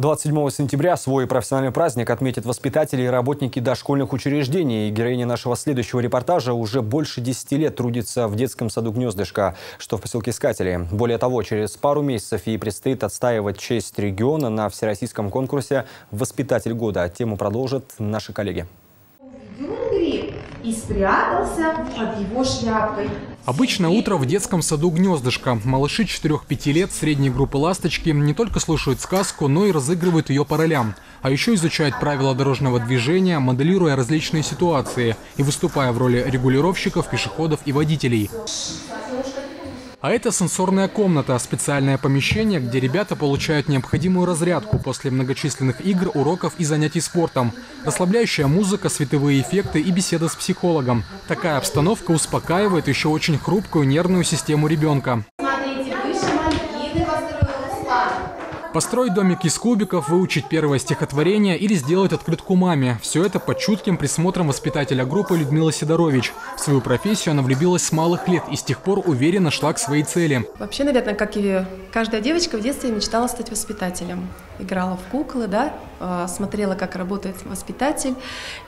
27 сентября свой профессиональный праздник отметят воспитатели и работники дошкольных учреждений. Героиня нашего следующего репортажа уже больше 10 лет трудится в детском саду «Гнездышко», что в поселке Искатели. Более того, через пару месяцев ей предстоит отстаивать честь региона на всероссийском конкурсе «Воспитатель года». Тему продолжат наши коллеги и спрятался под его шляпкой. Обычное утро в детском саду «Гнездышко». Малыши 4-5 лет средней группы «Ласточки» не только слушают сказку, но и разыгрывают ее по ролям. А еще изучают правила дорожного движения, моделируя различные ситуации и выступая в роли регулировщиков, пешеходов и водителей. А это сенсорная комната, специальное помещение, где ребята получают необходимую разрядку после многочисленных игр, уроков и занятий спортом. Расслабляющая музыка, световые эффекты и беседа с психологом. Такая обстановка успокаивает еще очень хрупкую нервную систему ребенка. Построить домик из кубиков, выучить первое стихотворение или сделать открытку маме. Все это под чутким присмотром воспитателя группы Людмилы Сидорович. В свою профессию она влюбилась с малых лет и с тех пор уверенно шла к своей цели. Вообще, наверное, как и каждая девочка в детстве мечтала стать воспитателем. Играла в куклы, да, смотрела, как работает воспитатель.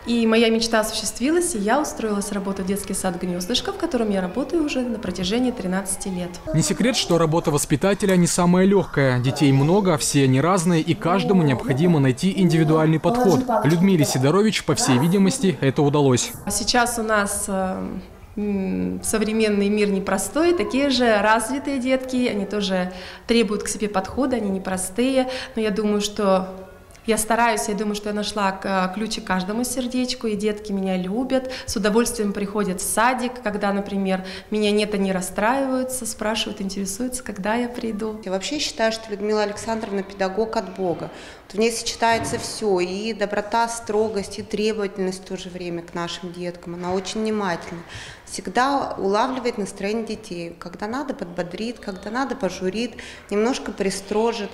И моя мечта осуществилась, и я устроилась работать в детский сад «Гнездышко», в котором я работаю уже на протяжении 13 лет. Не секрет, что работа воспитателя не самая легкая. Детей много, все они разные, и каждому необходимо найти индивидуальный подход. Людмиле Сидорович, по всей видимости, это удалось. Сейчас у нас э, современный мир непростой, такие же развитые детки, они тоже требуют к себе подхода, они непростые, но я думаю, что я стараюсь, я думаю, что я нашла э, ключик каждому сердечку, и детки меня любят, с удовольствием приходят в садик, когда, например, меня нет, они расстраиваются, спрашивают, интересуются, когда я приду. Я вообще считаю, что Людмила Александровна педагог от Бога. В ней сочетается все, и доброта, строгость, и требовательность в то же время к нашим деткам. Она очень внимательна. Всегда улавливает настроение детей. Когда надо, подбодрит, когда надо, пожурит, немножко пристрожит.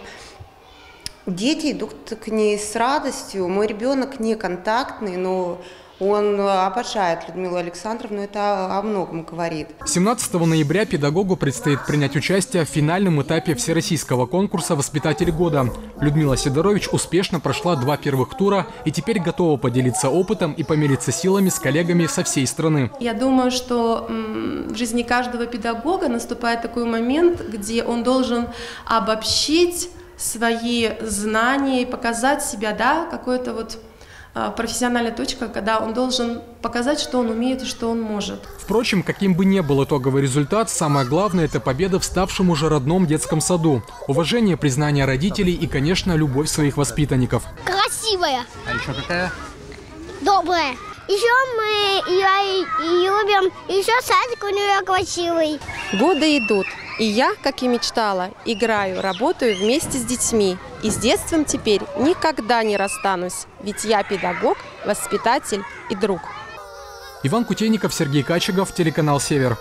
Дети идут к ней с радостью. Мой ребенок не контактный, но он обожает Людмилу Александровну, это о многом говорит. 17 ноября педагогу предстоит принять участие в финальном этапе всероссийского конкурса «Воспитатель года». Людмила Сидорович успешно прошла два первых тура и теперь готова поделиться опытом и помериться силами с коллегами со всей страны. Я думаю, что в жизни каждого педагога наступает такой момент, где он должен обобщить свои знания и показать себя, да, какой-то вот а, профессиональная точка, когда он должен показать, что он умеет и что он может. Впрочем, каким бы ни был итоговый результат, самое главное – это победа в ставшем уже родном детском саду. Уважение, признание родителей и, конечно, любовь своих воспитанников. Красивая. А еще какая? Добрая. Еще мы ее любим, еще садик у нее красивый. Годы идут, и я, как и мечтала, играю, работаю вместе с детьми. И с детством теперь никогда не расстанусь, ведь я педагог, воспитатель и друг. Иван Кутейников, Сергей Качегов, телеканал «Север».